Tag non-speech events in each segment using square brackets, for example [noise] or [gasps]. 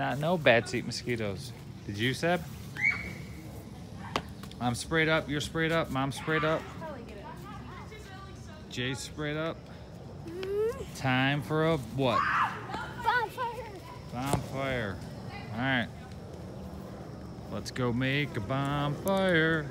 not know bats eat mosquitoes. Did you, Seb? I'm sprayed up. You're sprayed up. Mom's sprayed up. Jai's sprayed up. Time for a what? Bonfire. Bonfire. All right. Let's go make a bonfire.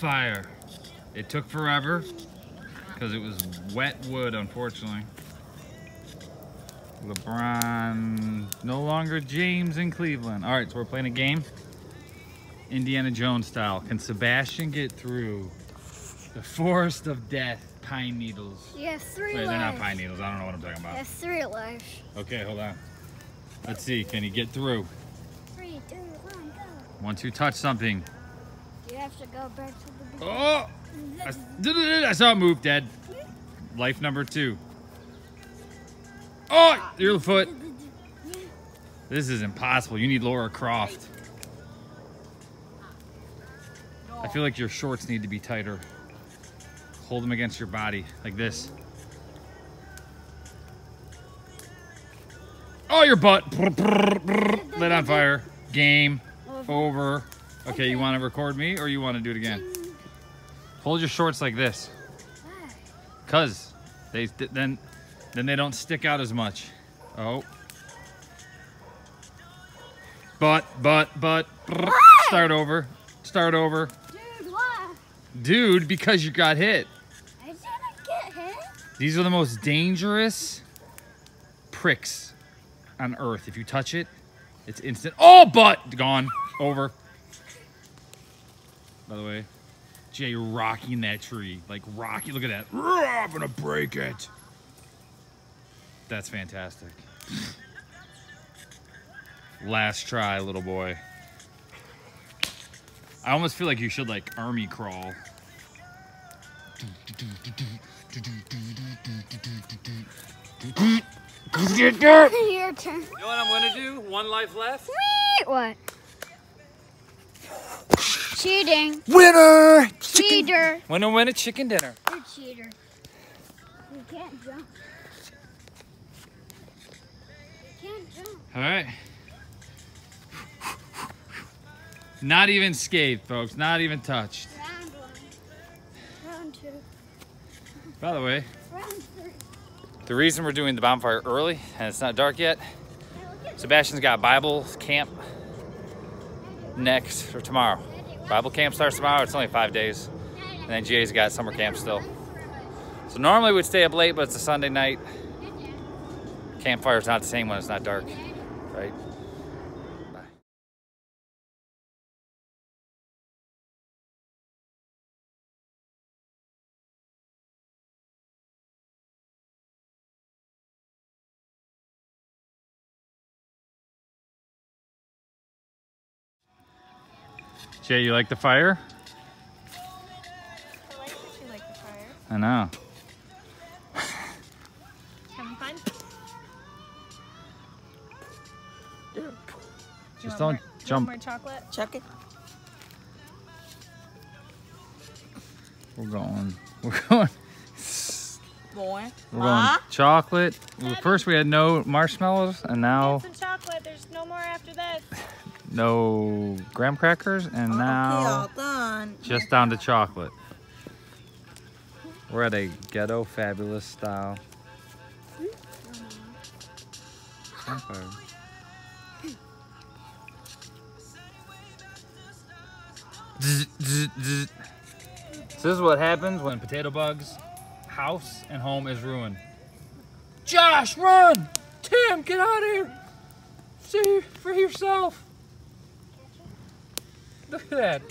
Fire. It took forever because it was wet wood, unfortunately. LeBron, no longer James in Cleveland. All right, so we're playing a game. Indiana Jones style. Can Sebastian get through the forest of death, pine needles? Have three Wait, they're not pine needles. I don't know what I'm talking about. have three lives. Okay, hold on. Let's see. Can he get through? Three, two, one, go. Once you touch something. You have to go back to the beginning. Oh! I, I saw it move, Dad. Life number two. Oh! Your foot. This is impossible. You need Lara Croft. I feel like your shorts need to be tighter. Hold them against your body, like this. Oh, your butt. Lit on fire. Game. Over. Okay, you want to record me or you want to do it again? Hold your shorts like this. Cause they then then they don't stick out as much. Oh. But but but start over. Start over. Dude, why? Dude, because you got hit. I didn't get hit. These are the most dangerous pricks on earth. If you touch it, it's instant. Oh, butt gone. Over. By the way, Jai rocking that tree. Like rocky. Look at that. Rah, I'm gonna break it. That's fantastic. Last try, little boy. I almost feel like you should like army crawl. [laughs] Your turn. You know what I'm gonna do? One life left. What? Cheating. Winner! cheater. Winner, a win a chicken dinner. You're a cheater. You can't jump. You can't jump. All right. Not even scathed, folks. Not even touched. Round one. Round two. By the way, Round three. the reason we're doing the bonfire early and it's not dark yet, Hey, look at Sebastian's got Bible camp next or tomorrow. Bible camp starts tomorrow. It's only five days. And then Jai's got summer camp still. So normally we'd stay up late, but it's a Sunday night. Campfire's not the same when it's not dark, right? Jai, you like the fire? I like that you like the fire. I know. Having fun? You Just want don't more, you jump. Want more chocolate? Chuck it. We're going. [laughs] We're going. Boy. We're Ma? going chocolate. Well, First we had no marshmallows, and now Some chocolate. There's no more after this. No graham crackers, and oh, now just down to chocolate. We're at a ghetto fabulous style. Campfire. So this is what happens when potato bugs house and home is ruined. Josh, run! Tim, get out of here! See for yourself. Look at that.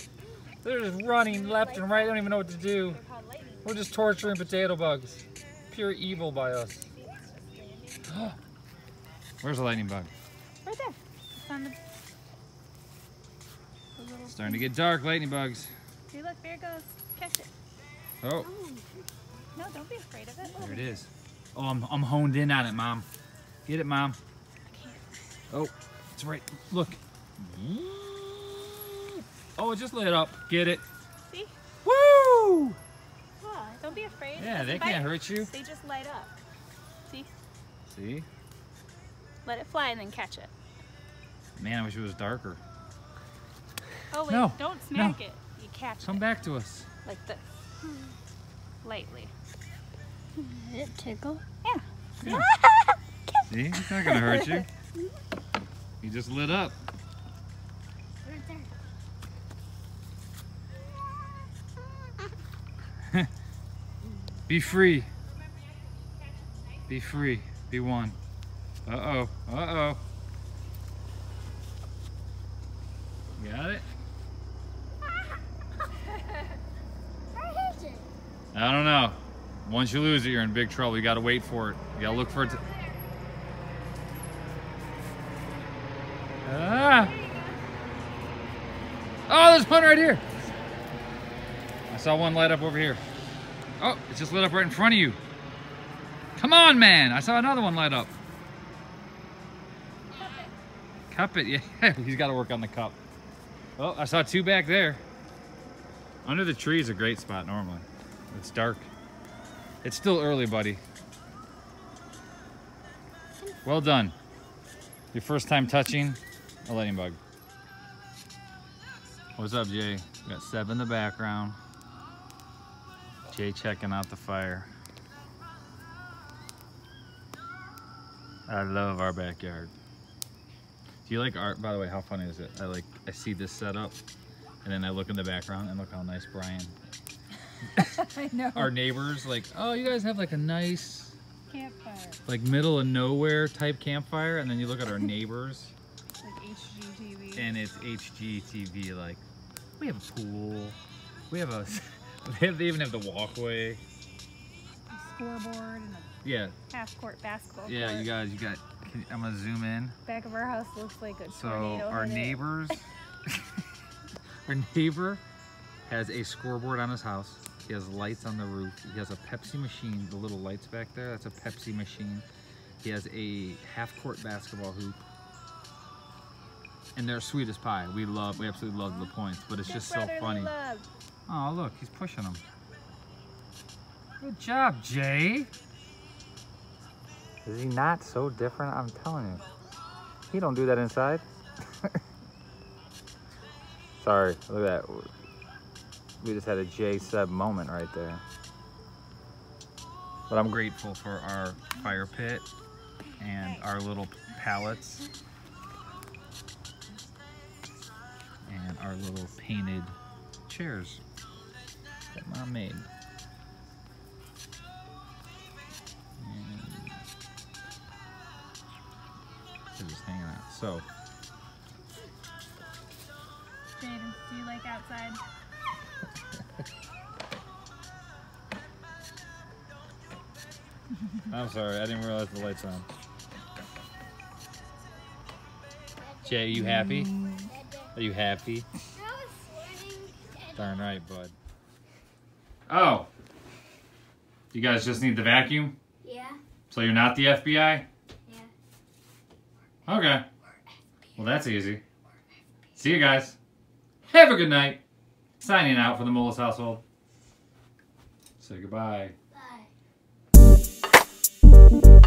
They're just running left and right. They don't even know what to do. We're just torturing potato bugs. Pure evil by us. [gasps] Where's the lightning bug? Right there. It's on the, the little. Starting to get dark, lightning bugs. See, look, there it goes. Catch it. Oh. oh, No, don't be afraid of it. there it is. Oh, I'm, I'm honed in on it, Mom. Get it, Mom. Oh, it's right. Look. Oh, it just lit up. Get it. See? Woo! Oh, don't be afraid. Yeah, they can't hurt you. They just light up. See? See? Let it fly and then catch it. Man, I wish it was darker. Oh, wait. No, Don't smack it. You catch Come it. Come back to us. Like this. Hmm. Lightly. Did it tickle? Yeah. [laughs] See? It's not gonna hurt you. [laughs] You just lit up. Right there. [laughs] Be free. Be free. Be one. Uh-oh. Uh-oh. Got it? I don't know. Once you lose it, you're in big trouble. You gotta wait for it. You gotta look for it. Ah! Oh, there's one right here. Saw one light up over here. Oh, it just lit up right in front of you. Come on, man. I saw another one light up. Cup it. [laughs] Yeah, he's got to work on the cup. Oh, I saw two back there. Under the tree is a great spot normally. It's dark. It's still early, buddy. Well done. Your first time touching a lightning bug. What's up, Jai? We got seven in the background. Jai checking out the fire. I love our backyard. Do you like art? By the way, how funny is it? I like I see this setup, and then I look in the background and look how nice Brian. [laughs] I know. Our neighbors like, oh, you guys have like a nice, Campfire. like middle of nowhere type campfire, and then you look at our neighbors Like HGTV. and it's HGTV. Like, we have a pool, we have a, [laughs] they, they even have the walkway. a scoreboard and Yeah, half court basketball yeah. court. You guys, you got. Can, I'm gonna zoom in. Back of our house looks like a So tornado. our hit neighbors, [laughs] [laughs] our neighbor has a scoreboard on his house. He has lights on the roof. He has a Pepsi machine. The little lights back there, that's a Pepsi machine. He has a half-court basketball hoop. And they're sweet as pie. We love, we absolutely love the points, but it's just so funny. Oh, look, he's pushing them. Good job, Jai. Is he not so different? I'm telling you. He don't do that inside. [laughs] Sorry, look at that. We just had a J sub moment right there. But I'm grateful for our fire pit and our little pallets and our little painted chairs that mom made. And they're just hanging out. So, Jaden, do you like outside? [laughs] I'm sorry, I didn't realize the lights on. Jai, you happy? Are you happy? I was sweating. Darn right, bud. Oh. You guys just need the vacuum? Yeah. So you're not the FBI? Yeah. Okay. Well, that's easy. See you guys. Have a good night. Signing out for the Molis household. Say goodbye. Bye.